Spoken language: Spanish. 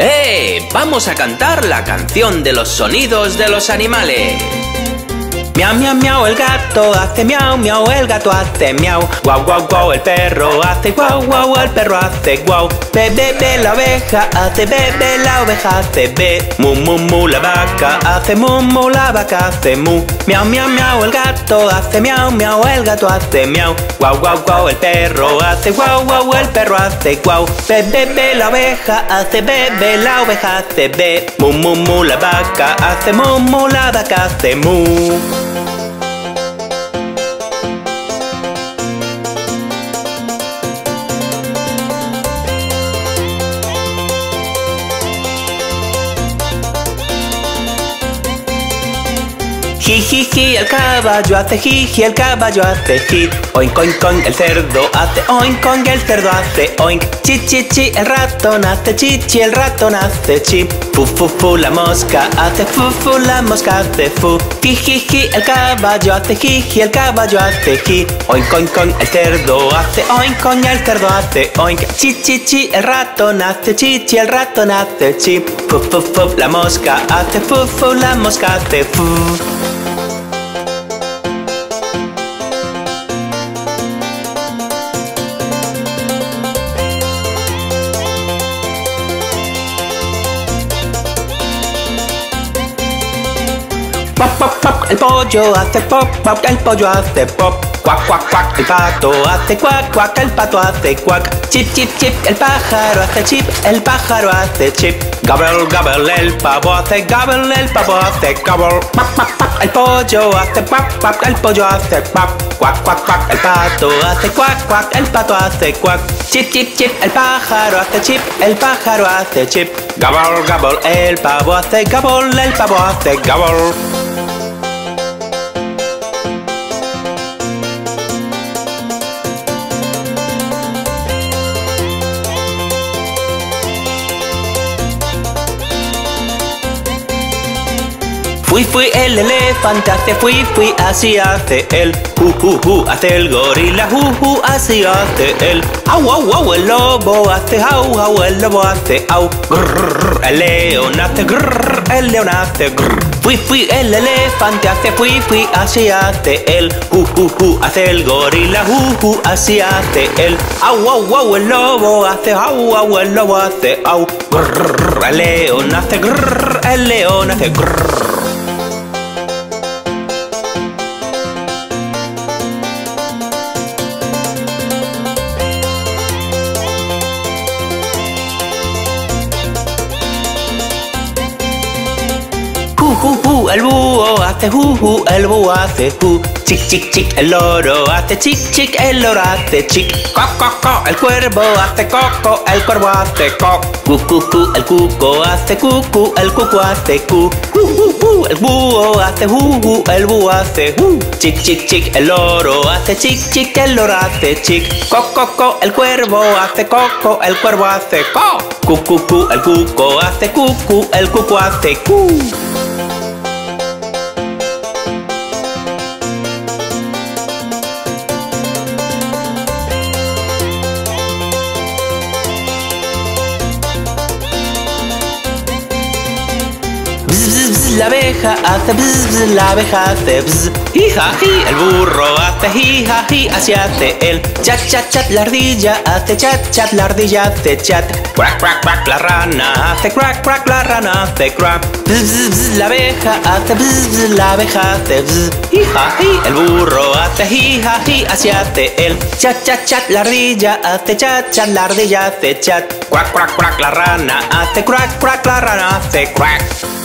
¡Eh! Vamos a cantar la canción de los sonidos de los animales. Miau, miau, miau, el gato hace miau, miau, el gato hace miau. Guau, guau, guau, el perro hace guau, guau, el perro hace guau. Be, la oveja hace be, la oveja hace be. Mu, mu, mu, la vaca hace mu, mu, la vaca hace mu. Miau, miau, miau, el gato hace miau, miau, el gato hace miau. Guau, guau, guau, el perro hace guau, guau, el perro hace guau. Be, la oveja hace be, la oveja hace be. Mu, mu, mu, la vaca hace mu, mu, la vaca hace mu. Ji, ji, ji, el caballo hace jiji, el caballo hace ji. Oink, oink, oink, el cerdo hace oink, oink, el cerdo hace oink. Chi, chi, chi, el ratón hace chi, chi, el ratón hace chi. Fu, fu, fu, la mosca hace fu, fu, la mosca hace fu. Ji, ji, ji, el caballo hace jiji, el caballo hace ji. Oink, oink, oink, el cerdo hace oink, oink, el cerdo hace oink. Chi, chi, chi, el ratón hace chi, chi, el ratón hace chi. Fu, fu, fu, la mosca hace fu, fu, la mosca hace fu. Pop, pop, pop, el pollo hace pop, pop, el pollo hace pop. Cuac, cuac, cuac, el pato hace cuac, cuac, el pato hace cuac. Chip, chip, chip, el pájaro hace chip, el pájaro hace chip. Gobble, gobble, el pavo hace gobble, el pavo hace gobble. Pop, pop, pop, el pollo hace pop, pop, el pollo hace pop. Cuac, cuac, cuac, el pato hace cuac, cuac, el pato hace cuac. Chip, chip, chip, el pájaro hace chip, el pájaro hace chip. Gobble, gobble, el pavo hace gobble, el pavo hace gobble. Fui, fui, el elefante hace fui, fui, así hace él. Hu, hace el gorila, hu, así hace él. Au, au, el lobo hace au, au, el lobo hace au. Grrr, el león hace grrr, el león hace grrr. Fui, fui, el elefante hace fui, fui, así hace él. Hu, hace el gorila, hu, así hace. Au, au, au, el lobo hace au, au, el lobo hace au. Grrr, el león hace grrr, el león hace grrr. El búho hace hu, el búho hace hu. Chic, chic, chic, el loro hace chic, chic, el loro hace chic. Co, co, co, el cuervo hace coco, el cuervo hace co. Cu, cu, cu, el cuco hace cucu, el cuco hace cu. Hu, hu, hu, el búho hace hu, el búho hace hu. Chic, chic, chic, el loro hace chic, chic, el loro hace chic. Co, co, co, el cuervo hace coco, el cuervo hace co. Cu, cu, cu, el cuco hace cucu, el cuco hace cu. La abeja hace bzz, la abeja hace bzz. Ji, el burro hace ji, así hace el chat, chat, chat, la ardilla hace chat, chat, la ardilla hace chat. Crack, crack, crack, la rana hace crack, crack, la rana hace crack. Bzz, bzz, la abeja hace bzz, la abeja hace bzz. Ji, el burro hace ji, así hace el chat, chat, chat, la ardilla hace chat, chat, la ardilla hace chat. Crack, crack, crack, la rana hace crack, crack, la rana hace crack.